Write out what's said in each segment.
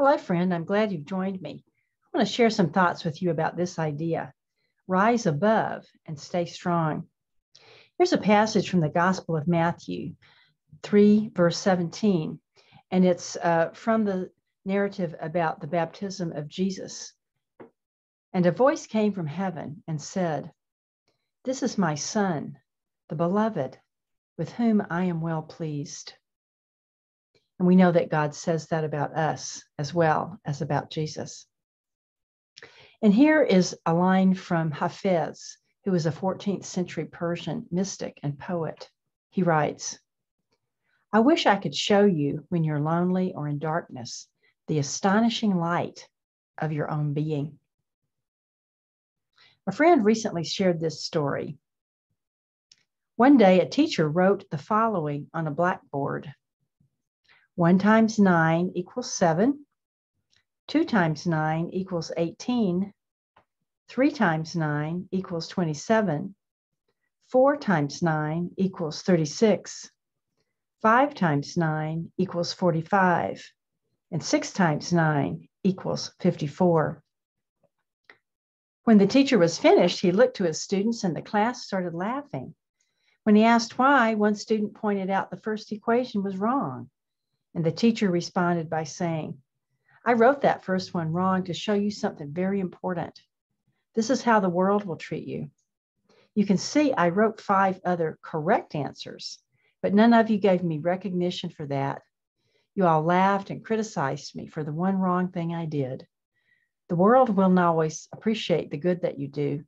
Hello, friend. I'm glad you've joined me. I want to share some thoughts with you about this idea rise above and stay strong. Here's a passage from the Gospel of Matthew 3, verse 17, and it's uh, from the narrative about the baptism of Jesus. And a voice came from heaven and said, This is my Son, the beloved, with whom I am well pleased. And we know that God says that about us as well as about Jesus. And here is a line from Hafiz, who was a 14th century Persian mystic and poet. He writes, I wish I could show you when you're lonely or in darkness the astonishing light of your own being. A friend recently shared this story. One day, a teacher wrote the following on a blackboard 1 times 9 equals 7. 2 times 9 equals 18. 3 times 9 equals 27. 4 times 9 equals 36. 5 times 9 equals 45. And 6 times 9 equals 54. When the teacher was finished, he looked to his students and the class started laughing. When he asked why, one student pointed out the first equation was wrong. And the teacher responded by saying, I wrote that first one wrong to show you something very important. This is how the world will treat you. You can see I wrote five other correct answers, but none of you gave me recognition for that. You all laughed and criticized me for the one wrong thing I did. The world will not always appreciate the good that you do,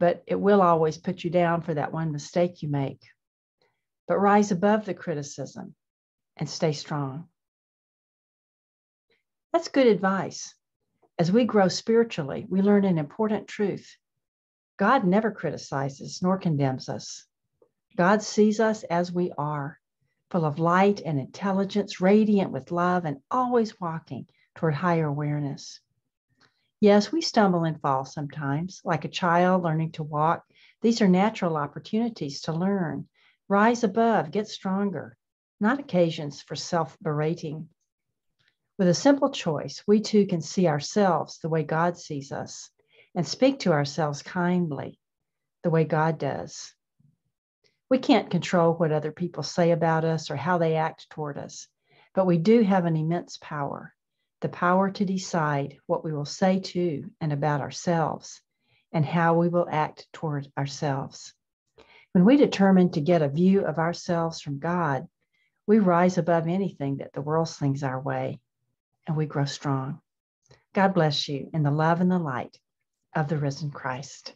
but it will always put you down for that one mistake you make. But rise above the criticism and stay strong. That's good advice. As we grow spiritually, we learn an important truth. God never criticizes nor condemns us. God sees us as we are, full of light and intelligence, radiant with love, and always walking toward higher awareness. Yes, we stumble and fall sometimes, like a child learning to walk. These are natural opportunities to learn, rise above, get stronger, not occasions for self berating. With a simple choice, we too can see ourselves the way God sees us and speak to ourselves kindly the way God does. We can't control what other people say about us or how they act toward us, but we do have an immense power the power to decide what we will say to and about ourselves and how we will act toward ourselves. When we determine to get a view of ourselves from God, we rise above anything that the world slings our way and we grow strong. God bless you in the love and the light of the risen Christ.